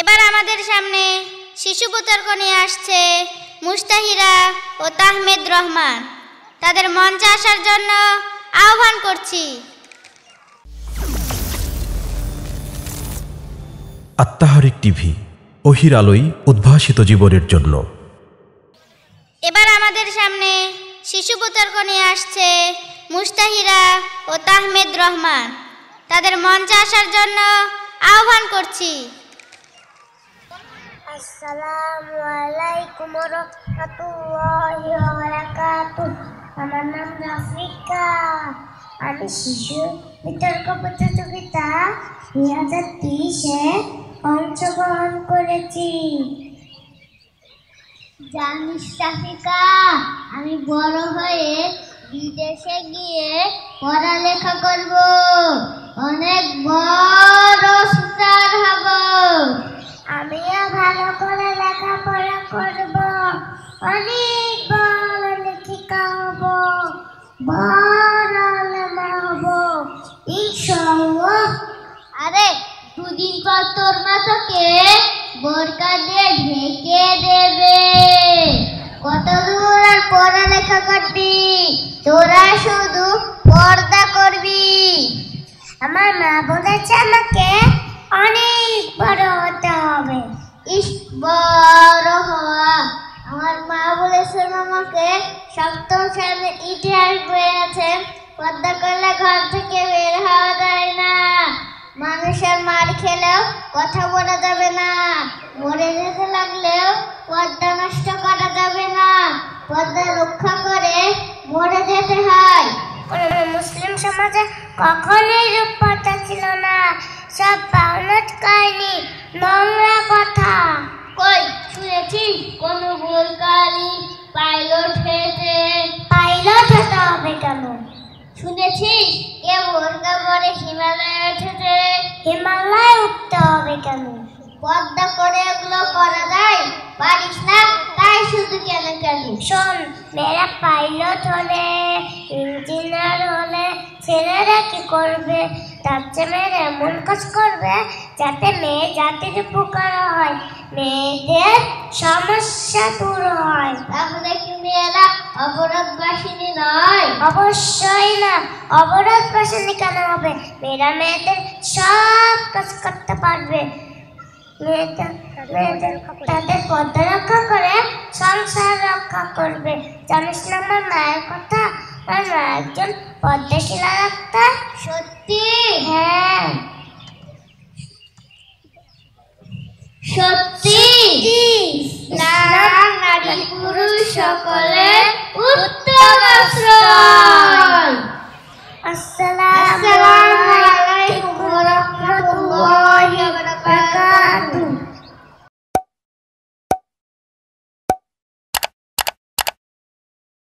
এবার আমাদের সামনে শিশু বিতর্ক নিয়ে আসছে মুস্তাহিরা ও তাহমেদ রহমান। তাদের মঞ্চে আসার জন্য আহ্বান করছি। আত্মাহারিক টিভি অহির আলোয় উদ্ভাসিত জীবনের জন্য। এবার আমাদের সামনে শিশু বিতর্ক নিয়ে আসছে মুস্তাহিরা ও তাহমেদ রহমান। তাদের মঞ্চে আসার জন্য আহ্বান করছি। আসসালামু আলাইকুম রহমতুল্লাহি ওয়া বারাকাতুহু আমার নাম রাফিকা। আমি শিশু বিতর্ক প্রতিযোগিতা দুই হাজার তেইশে অংশগ্রহণ করেছি। জানিস রাফিকা, আমি বড় হয়ে বিদেশে গিয়ে পড়ালেখা করব। অনেক অনেক বড় লেখিকা হব বড় আলেমা হব ইনশাআল্লাহ আরে, দুদিন পর তোর মাথাকে বোরকা দিয়ে ঢেকে দেবে। কত দূর আর পড়ালেখা করবি? তোরা শুধু পর্দা করবি। আমার মা বলেছে আমাকে বলেছেন আমাকে সপ্তম শ্রেণির ইতিহাস বই আছে। পর্দা করলে ঘর থেকে বের হওয়া যায় না। মানুষের মার খেলেও কথা বলা যাবে না। মরে যেতে লাগলেও পর্দা নষ্ট করা যাবে না। পর্দা রক্ষা করে মরে যেতে হয়। মুসলিম সমাজে কখনোই রূপকথা ছিল না। সব বাউলত কাহিনী পরে হিমালয়ে উঠেছে। হিমালয় উঠতে হবে কেন? পদ্মা করে এগুলো করা যায়, পারিস না? তাই শুধু কেন কেন? শোন, মেয়েরা পাইলট হলে ইঞ্জিনিয়ার হলে, ছেলেরা কি করবে? তার চেয়ে মেয়েরা এমন কাজ করবে যাতে মেয়ে জাতির উপকার হয়, মেয়েদের সমস্যা দূর হয়। তাহলে কি মেয়েরা অপরাধ বাসিনী নয়। অবশ্যই না। অপরাধ বাসিনী কেন হবে? মেয়েরা মেয়েদের সব কাজ করতে পারবে। মেয়েদের তাদের পর্দা রক্ষা করে সংসার রক্ষা করবে। জানিস না আমার মায়ের কথা? আমার মা একজন পদ্মাশীলা ডাক্তার। সত্যি? হ্যাঁ। Assalamu